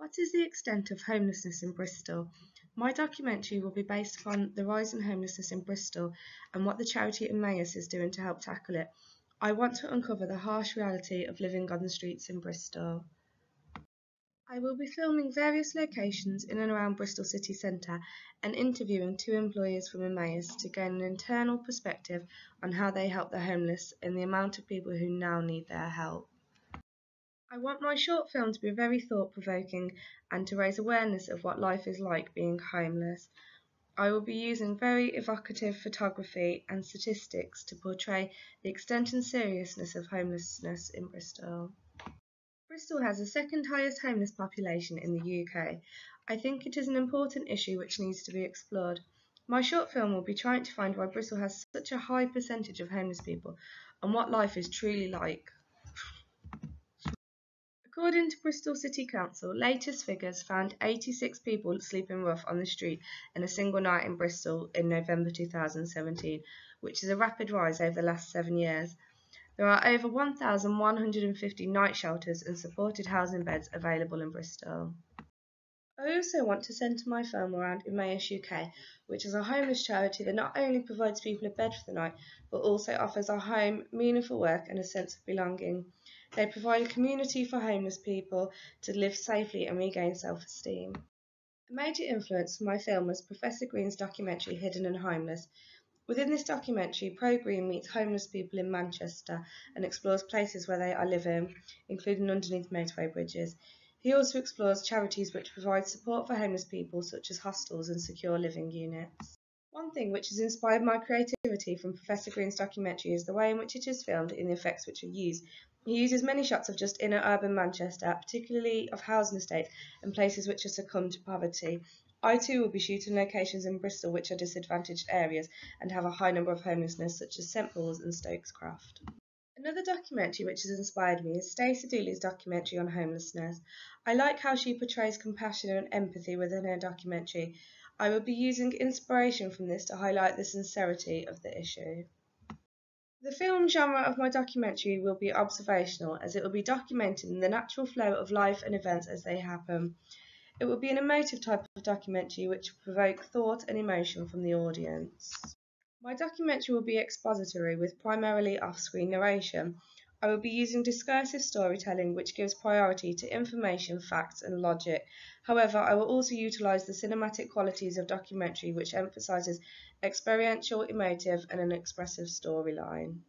What is the extent of homelessness in Bristol? My documentary will be based upon the rise in homelessness in Bristol and what the charity Emmaus is doing to help tackle it. I want to uncover the harsh reality of living on the streets in Bristol. I will be filming various locations in and around Bristol city centre and interviewing two employees from Emmaus to gain an internal perspective on how they help the homeless and the amount of people who now need their help. I want my short film to be very thought provoking and to raise awareness of what life is like being homeless. I will be using very evocative photography and statistics to portray the extent and seriousness of homelessness in Bristol. Bristol has the second highest homeless population in the UK. I think it is an important issue which needs to be explored. My short film will be trying to find why Bristol has such a high percentage of homeless people and what life is truly like. According to Bristol City Council, latest figures found 86 people sleeping rough on the street in a single night in Bristol in November 2017, which is a rapid rise over the last seven years. There are over 1,150 night shelters and supported housing beds available in Bristol. I also want to centre my film around Emmaus UK, which is a homeless charity that not only provides people a bed for the night, but also offers a home, meaningful work and a sense of belonging. They provide a community for homeless people to live safely and regain self-esteem. A major influence for my film was Professor Green's documentary Hidden and Homeless. Within this documentary, Pro Green meets homeless people in Manchester and explores places where they are living, including underneath motorway bridges. He also explores charities which provide support for homeless people, such as hostels and secure living units. One thing which has inspired my creativity from Professor Green's documentary is the way in which it is filmed and the effects which are used. He uses many shots of just inner urban Manchester, particularly of housing estates and places which have succumbed to poverty. I too will be shooting locations in Bristol which are disadvantaged areas and have a high number of homelessness, such as St Paul's and Stokes Croft. Another documentary which has inspired me is Stacey Dooley's documentary on homelessness. I like how she portrays compassion and empathy within her documentary. I will be using inspiration from this to highlight the sincerity of the issue. The film genre of my documentary will be observational, as it will be documenting the natural flow of life and events as they happen. It will be an emotive type of documentary which will provoke thought and emotion from the audience. My documentary will be expository with primarily off-screen narration. I will be using discursive storytelling which gives priority to information, facts and logic. However, I will also utilise the cinematic qualities of documentary which emphasises experiential, emotive and an expressive storyline.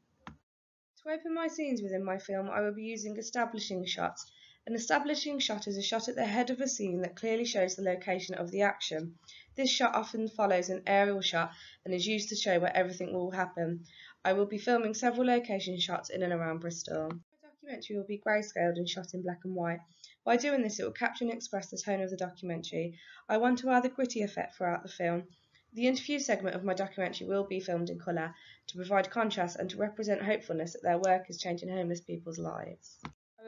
To open my scenes within my film, I will be using establishing shots. An establishing shot is a shot at the head of a scene that clearly shows the location of the action. This shot often follows an aerial shot and is used to show where everything will happen. I will be filming several location shots in and around Bristol. My documentary will be grayscaled and shot in black and white. By doing this, it will capture and express the tone of the documentary. I want a rather gritty effect throughout the film. The interview segment of my documentary will be filmed in colour to provide contrast and to represent hopefulness that their work is changing homeless people's lives.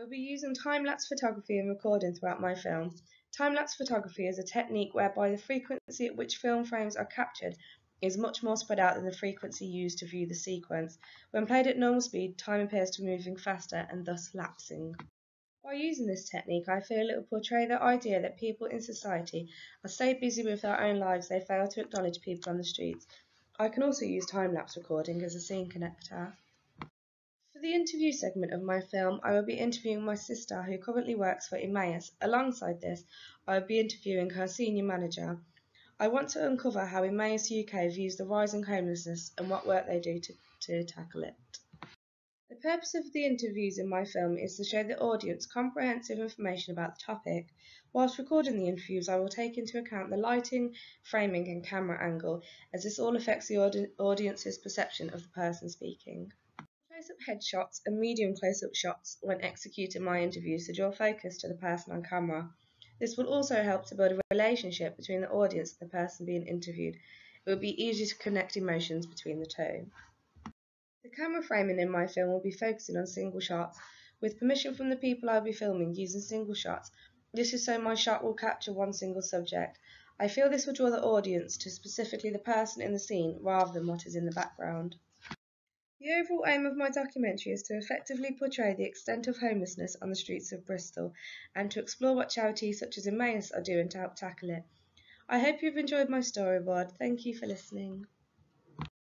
Will be using time-lapse photography and recording throughout my film. Time-lapse photography is a technique whereby the frequency at which film frames are captured is much more spread out than the frequency used to view the sequence. When played at normal speed, time appears to be moving faster and thus lapsing. By using this technique, I feel it will portray the idea that people in society are so busy with their own lives they fail to acknowledge people on the streets. I can also use time-lapse recording as a scene connector. For the interview segment of my film, I will be interviewing my sister who currently works for Emmaus. Alongside this, I will be interviewing her senior manager. I want to uncover how Emmaus UK views the rising homelessness and what work they do to, to tackle it. The purpose of the interviews in my film is to show the audience comprehensive information about the topic. Whilst recording the interviews, I will take into account the lighting, framing and camera angle, as this all affects the audi audience's perception of the person speaking. Close-up headshots and medium close-up shots when executing my interviews to draw focus to the person on camera. This will also help to build a relationship between the audience and the person being interviewed. It will be easy to connect emotions between the two. The camera framing in my film will be focusing on single shots. With permission from the people I will be filming using single shots, this is so my shot will capture one single subject. I feel this will draw the audience to specifically the person in the scene rather than what is in the background. The overall aim of my documentary is to effectively portray the extent of homelessness on the streets of Bristol and to explore what charities such as Emmaus are doing to help tackle it. I hope you've enjoyed my storyboard. Thank you for listening.